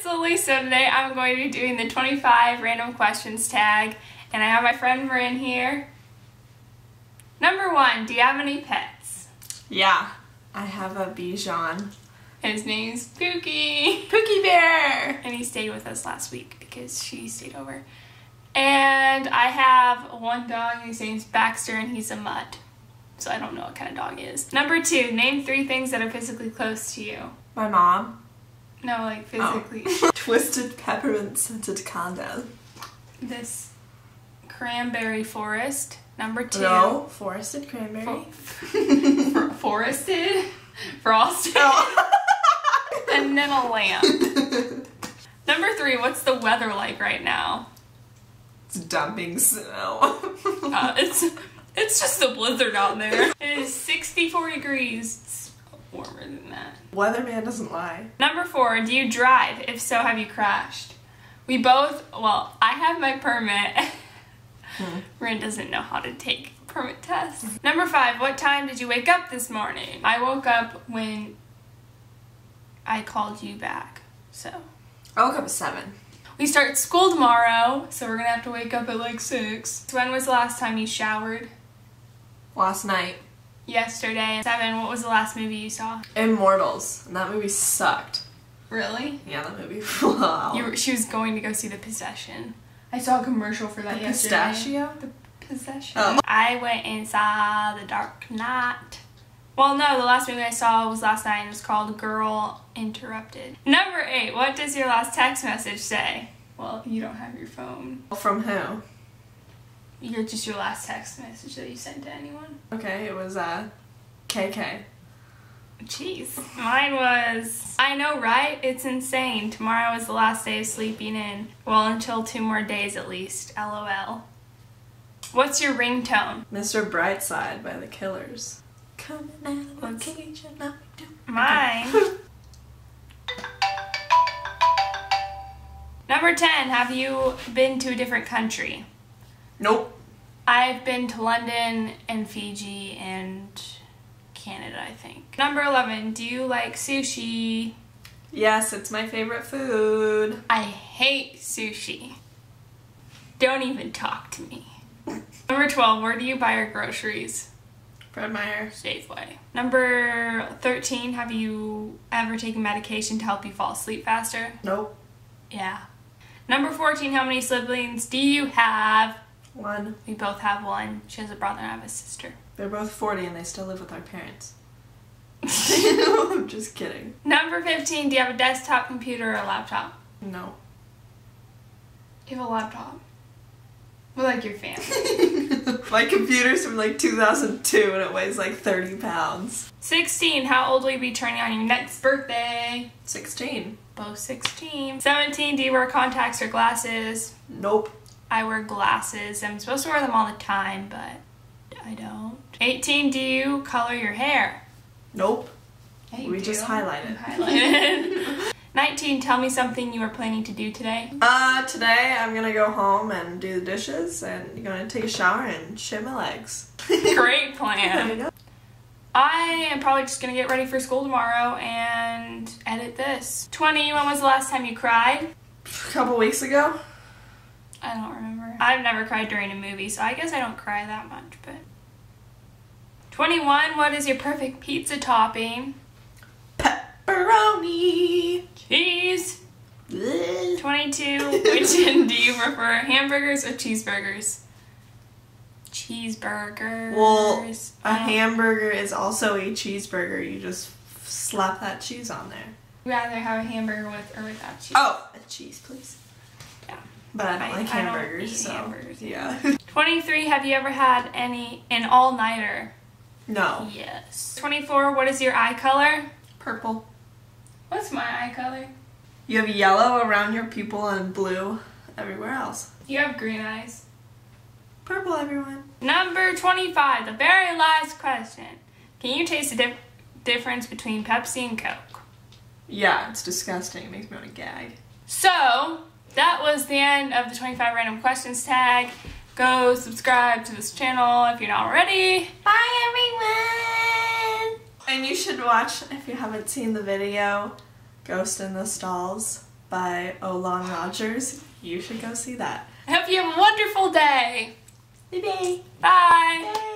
it's Lily. So today I'm going to be doing the 25 random questions tag, and I have my friend Marin here. Number one, do you have any pets? Yeah, I have a Bichon. His name's Pookie. Pookie Bear! And he stayed with us last week because she stayed over. And I have one dog, his name's Baxter, and he's a mutt. So I don't know what kind of dog he is. Number two, name three things that are physically close to you. My mom. No, like physically. Oh. Twisted peppermint scented candle. this cranberry forest. Number two. No, forested cranberry. For- forested, frosted, Oh. and then a lamp. Number three, what's the weather like right now? it's dumping snow. Uh, it's it's just a blizzard out there. It is 64 degrees. It's warmer than that. Weatherman doesn't lie. Number four, do you drive? If so, have you crashed? We both, well, I have my permit. Hmm. Rin doesn't know how to take permit tests. Number five, what time did you wake up this morning? I woke up when I called you back. So I woke up at 7. we start school tomorrow, so we're gonna have to wake up at like six. When was the last time you showered? Last night. Yesterday. Seven, what was the last movie you saw? Immortals. And that movie sucked. Really? Yeah, that movie. Wow. You were, she was going to go see The Possession. I saw a commercial for that The yesterday. pistachio? The Possession. Oh. I went and saw The Dark Knight. Well, no, the last movie I saw was last night and it was called Girl Interrupted. Number eight, what does your last text message say? Well, you don't have your phone. From who? You're just your last text message that you sent to anyone. Okay, it was uh, KK. Jeez. Mine was, I know, right? It's insane. Tomorrow is the last day of sleeping in. Well, until two more days at least. LOL. What's your ringtone? Mr. Brightside by the Killers. Coming out of Let's- the cage and I do. Mine. Number 10. Have you been to a different country? Nope. I've been to London and Fiji and Canada, I think. Number 11. Do you like sushi? Yes, it's my favorite food. I hate sushi. Don't even talk to me. Number 12, where do you buy your groceries? Fred Meyer. Safeway. Number 13, have you ever taken medication to help you fall asleep faster? Nope. Yeah. Number 14, how many siblings do you have? One. We both have one. She has a brother and I have a sister. They're both 40 and they still live with our parents. I'm just kidding. Number 15, do you have a desktop computer or a laptop? No. You have a laptop. Well, like your family. my computer's from like 2002 and it weighs like 30 pounds. 16, how old will you be turning on your next birthday? 16. Both 16. 17, do you wear contacts or glasses? Nope. I wear glasses. I'm supposed to wear them all the time, but I don't. 18, do you color your hair? Nope. Yeah, you We just do. highlight it. Highlight it. 19, tell me something you are planning to do today. Uh, today I'm gonna go home and do the dishes and gonna take a shower and shave my legs. Great plan. I am probably just gonna get ready for school tomorrow and edit this. 20, when was the last time you cried? A couple weeks ago. I don't remember. I've never cried during a movie, so I guess I don't cry that much, but. 21, what is your perfect pizza topping? Pepperoni. Cheese. Bleh. 22, which do you prefer, hamburgers or cheeseburgers? Cheeseburgers. Well, a don't- hamburger is also a cheeseburger. You just slap that cheese on there. rather have a hamburger with or without cheese. Oh, a cheese, please. Yeah. But I don't I- like I don't hamburgers, eat so hamburgers yeah. 23, have you ever had any an all-nighter? no. Yes. 24, what is your eye color? Purple. What's my eye color? You have yellow around your pupil and blue everywhere else. You have green eyes. Purple, everyone. Number 25, the very last question. Can you taste the dif- difference between Pepsi and Coke? Yeah, it's disgusting. It makes me want to gag. So, that was the end of the 25 random questions tag. Go subscribe to this channel if you're not already. Bye everyone! And you should watch, if you haven't seen the video, Ghost in the Stalls by Olan Rogers. You should go see that. I hope you have a wonderful day. Bye-bye. Bye. -bye. Bye.